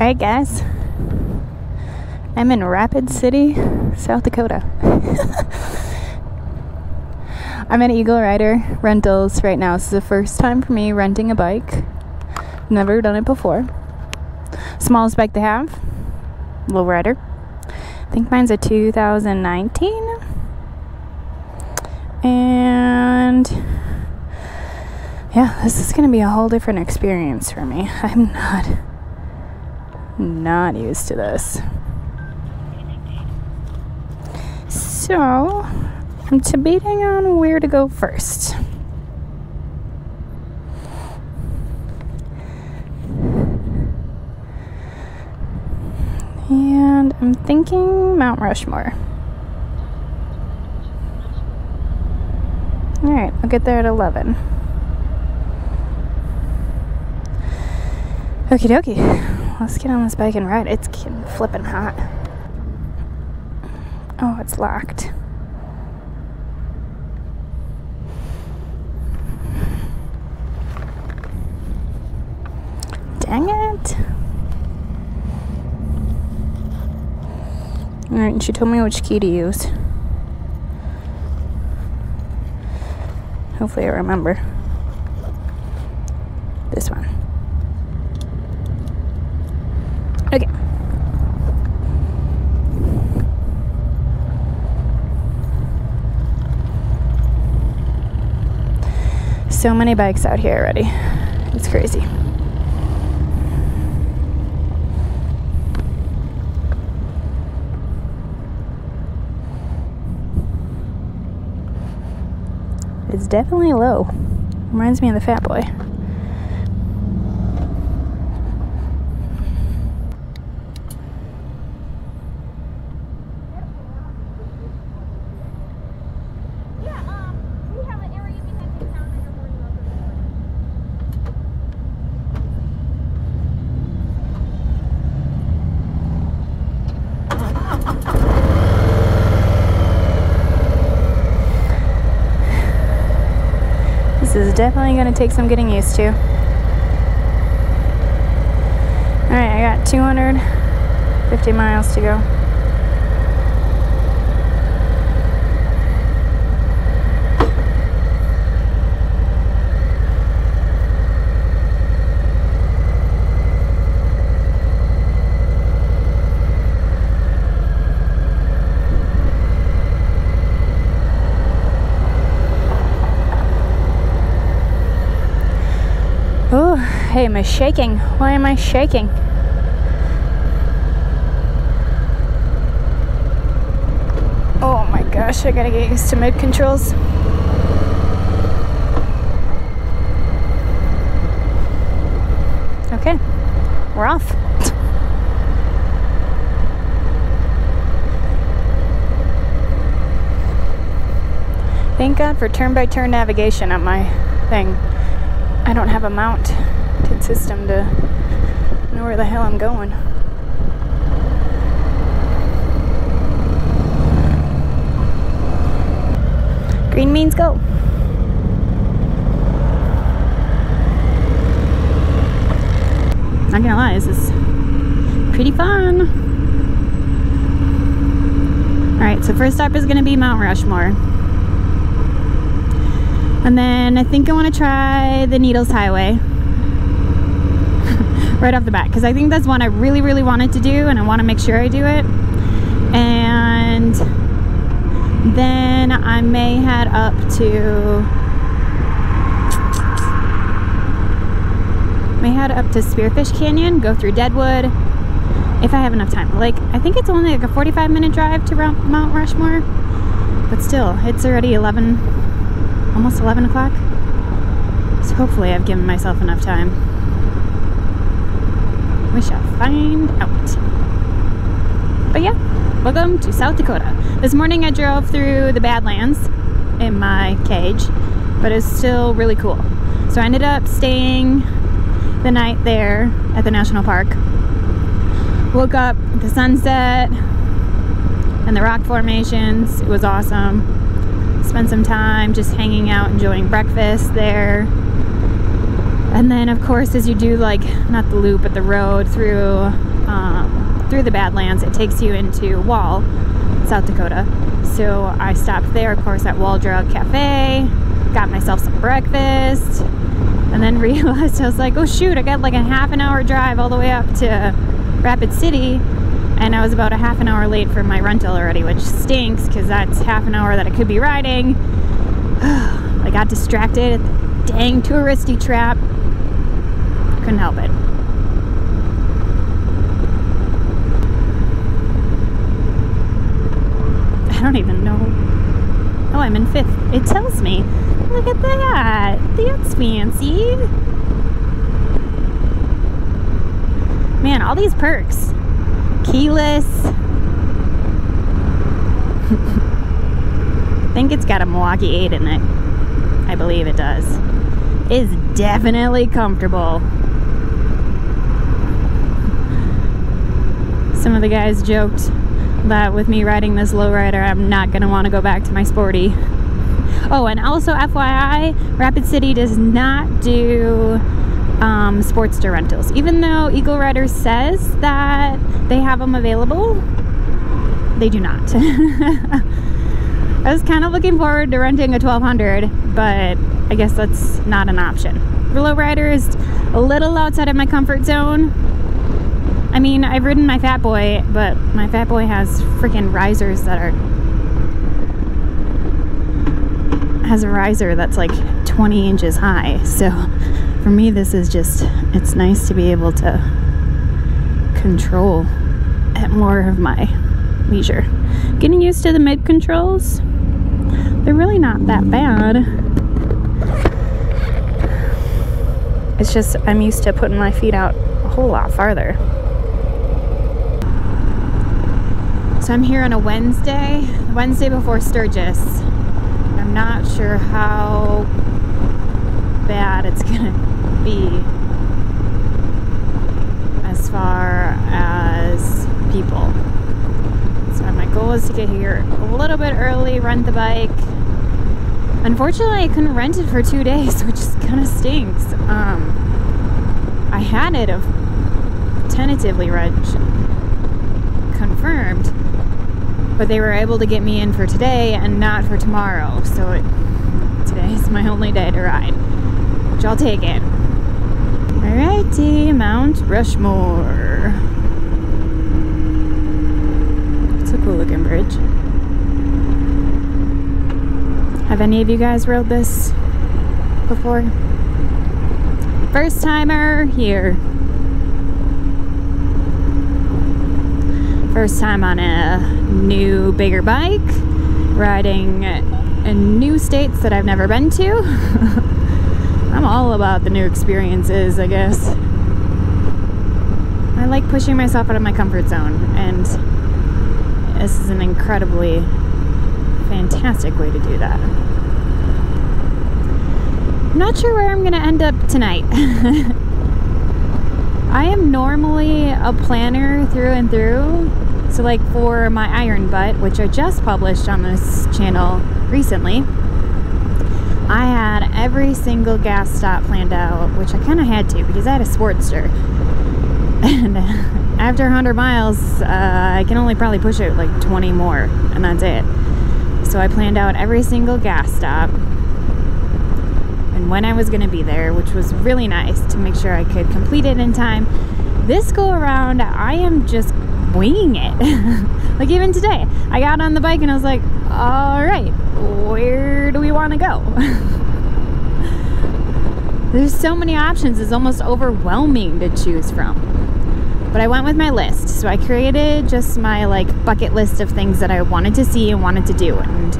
Alright, guys. I'm in Rapid City, South Dakota. I'm at Eagle Rider Rentals right now. This is the first time for me renting a bike. Never done it before. Smallest bike they have, low rider. I think mine's a 2019. And yeah, this is going to be a whole different experience for me. I'm not not used to this. So, I'm debating on where to go first. And I'm thinking Mount Rushmore. Alright, I'll get there at 11. Okie dokie. Let's get on this bike and ride. It's flipping hot. Oh, it's locked. Dang it. Alright, and she told me which key to use. Hopefully, I remember. This one. Okay. So many bikes out here already. It's crazy. It's definitely low. Reminds me of the Fat Boy. This is definitely going to take some getting used to. Alright, I got 250 miles to go. Oh, hey, am shaking? Why am I shaking? Oh my gosh, I gotta get used to mid controls. Okay, we're off. Thank God for turn by turn navigation on my thing. I don't have a mounted system to know where the hell I'm going. Green means go. Not gonna lie, this is pretty fun. Alright, so first stop is gonna be Mount Rushmore. And then I think I want to try the Needles Highway right off the bat because I think that's one I really, really wanted to do and I want to make sure I do it. And then I may head up to may head up to Spearfish Canyon, go through Deadwood if I have enough time. Like I think it's only like a 45 minute drive to Mount Rushmore, but still, it's already 11 almost 11 o'clock. So hopefully I've given myself enough time. We shall find out. But yeah, welcome to South Dakota. This morning I drove through the Badlands in my cage, but it's still really cool. So I ended up staying the night there at the national park. Woke up the sunset and the rock formations. It was awesome Spent some time just hanging out, enjoying breakfast there. And then, of course, as you do like not the loop but the road through um, through the Badlands, it takes you into Wall, South Dakota. So I stopped there, of course, at Wall Drug Cafe, got myself some breakfast, and then realized I was like, oh shoot, I got like a half an hour drive all the way up to Rapid City and I was about a half an hour late for my rental already, which stinks because that's half an hour that I could be riding. I got distracted at the dang touristy trap. Couldn't help it. I don't even know. Oh, I'm in fifth. It tells me. Look at that. That's fancy. Man, all these perks keyless. I think it's got a Milwaukee 8 in it. I believe it does. Is definitely comfortable. Some of the guys joked that with me riding this lowrider, I'm not want to go back to my sporty. Oh, and also FYI, Rapid City does not do um, Sportster rentals. Even though Eagle Rider says that they have them available, they do not. I was kind of looking forward to renting a 1200, but I guess that's not an option. Relow Rider is a little outside of my comfort zone. I mean, I've ridden my Fat Boy, but my Fat Boy has freaking risers that are has a riser that's like 20 inches high. So for me, this is just, it's nice to be able to control at more of my leisure. Getting used to the mid controls, they're really not that bad. It's just, I'm used to putting my feet out a whole lot farther. So I'm here on a Wednesday, Wednesday before Sturgis. I'm not sure how bad it's gonna be as far as people. So my goal is to get here a little bit early, rent the bike. Unfortunately, I couldn't rent it for two days, which kind of stinks. Um, I had it tentatively rent confirmed, but they were able to get me in for today and not for tomorrow. So it, today is my only day to ride which I'll take it. Alrighty, Mount Rushmore. It's a cool looking bridge. Have any of you guys rode this before? First timer here. First time on a new, bigger bike, riding in new states that I've never been to. I'm all about the new experiences, I guess. I like pushing myself out of my comfort zone, and this is an incredibly fantastic way to do that. I'm not sure where I'm going to end up tonight. I am normally a planner through and through. So, like for my Iron Butt, which I just published on this channel recently, I had every single gas stop planned out, which I kind of had to because I had a Sportster. And after 100 miles, uh, I can only probably push it like 20 more, and that's it. So I planned out every single gas stop and when I was going to be there, which was really nice to make sure I could complete it in time. This go around, I am just winging it. like even today, I got on the bike and I was like, all right, where do we want to go? There's so many options, it's almost overwhelming to choose from. But I went with my list. So I created just my like bucket list of things that I wanted to see and wanted to do. And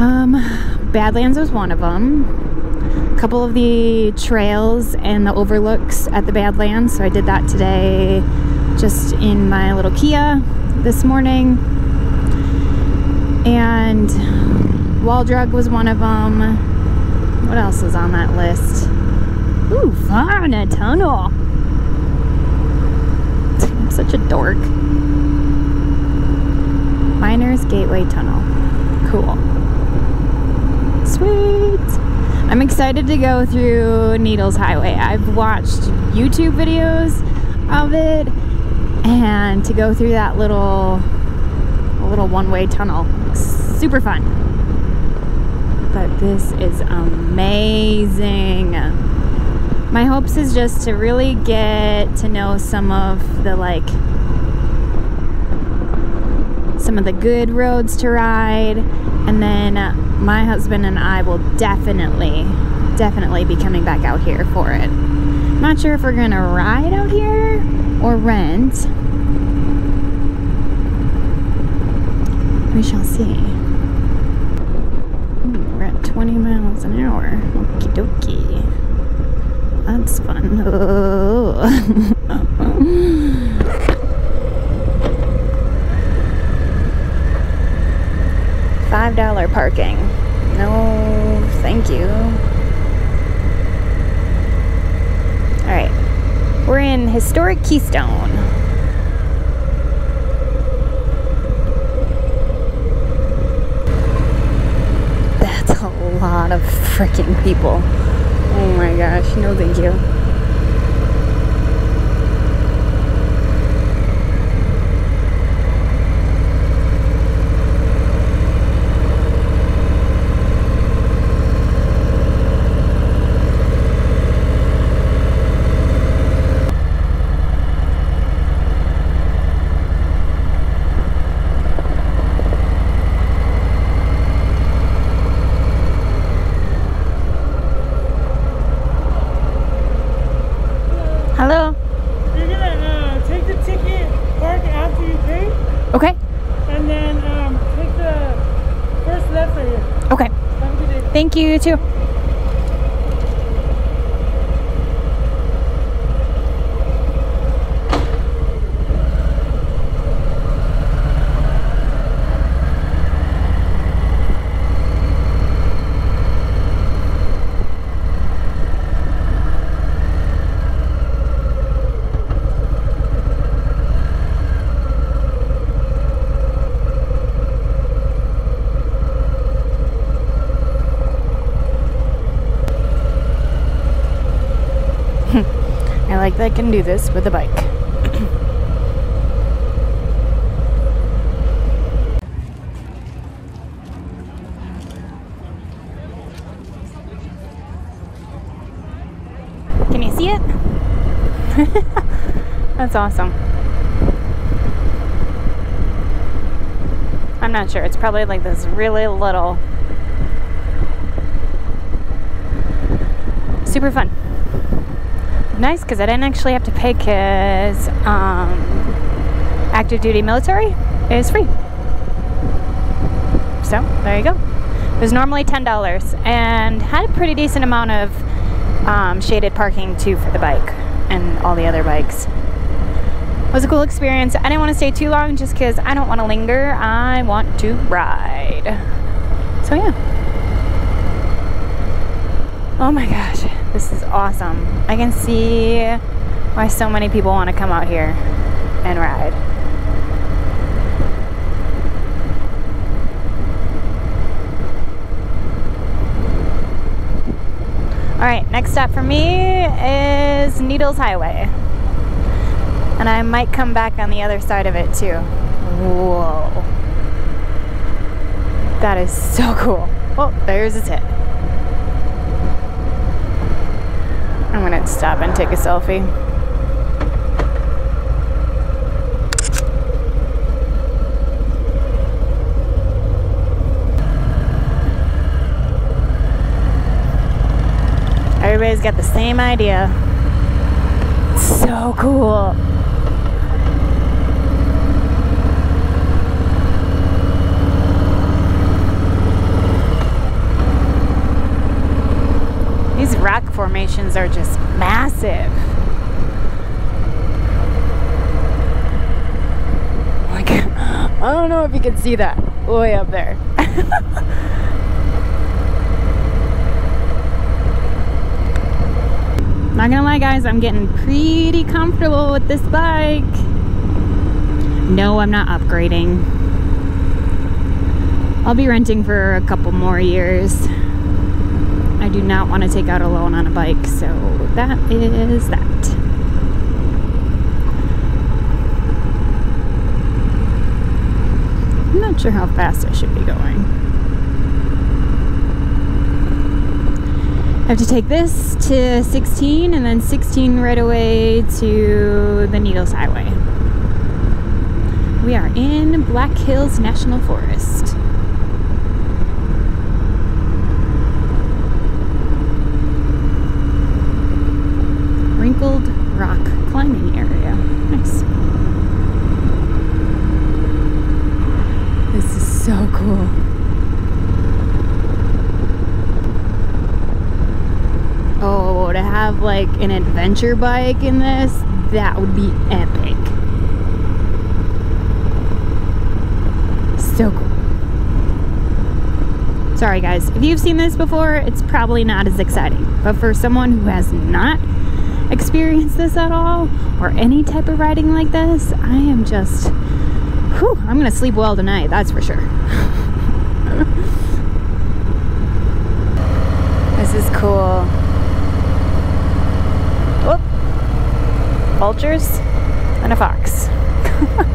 um, Badlands was one of them. A couple of the trails and the overlooks at the Badlands. So I did that today just in my little Kia this morning. And Wall Drug was one of them. What else is on that list? Ooh, Varna Tunnel. I'm such a dork. Miners Gateway Tunnel. Cool. Sweet. I'm excited to go through Needles Highway. I've watched YouTube videos of it and to go through that little little one-way tunnel. Super fun. But this is amazing. My hopes is just to really get to know some of the like some of the good roads to ride and then my husband and I will definitely definitely be coming back out here for it. Not sure if we're gonna ride out here or rent. We shall see. Ooh, we're at 20 miles an hour. Okie dokie. That's fun. Five dollar parking. No, thank you. All right, we're in historic Keystone. That's a lot of freaking people. Oh my gosh, no thank you. Thank you, you too. Like that I can do this with a bike. Can you see it? That's awesome. I'm not sure. It's probably like this really little. Super fun nice because I didn't actually have to pay because um, active duty military is free. So there you go. It was normally $10 and had a pretty decent amount of um, shaded parking too for the bike and all the other bikes. It was a cool experience. I didn't want to stay too long just because I don't want to linger. I want to ride. So yeah. Oh my gosh. This is awesome. I can see why so many people want to come out here and ride. All right, next stop for me is Needles Highway. And I might come back on the other side of it too. Whoa. That is so cool. Oh, there's a tip. I'm gonna stop and take a selfie. Everybody's got the same idea. So cool. Rock formations are just massive. Oh like, I don't know if you can see that way up there. Not gonna lie guys, I'm getting pretty comfortable with this bike. No, I'm not upgrading. I'll be renting for a couple more years I do not want to take out a loan on a bike, so that is that. I'm not sure how fast I should be going. I have to take this to 16 and then 16 right away to the Needles Highway. We are in Black Hills National Forest. Have like an adventure bike in this, that would be epic. So cool. Sorry, guys. If you've seen this before, it's probably not as exciting. But for someone who has not experienced this at all, or any type of riding like this, I am just, whew, I'm gonna sleep well tonight, that's for sure. this is cool. Vultures and a fox.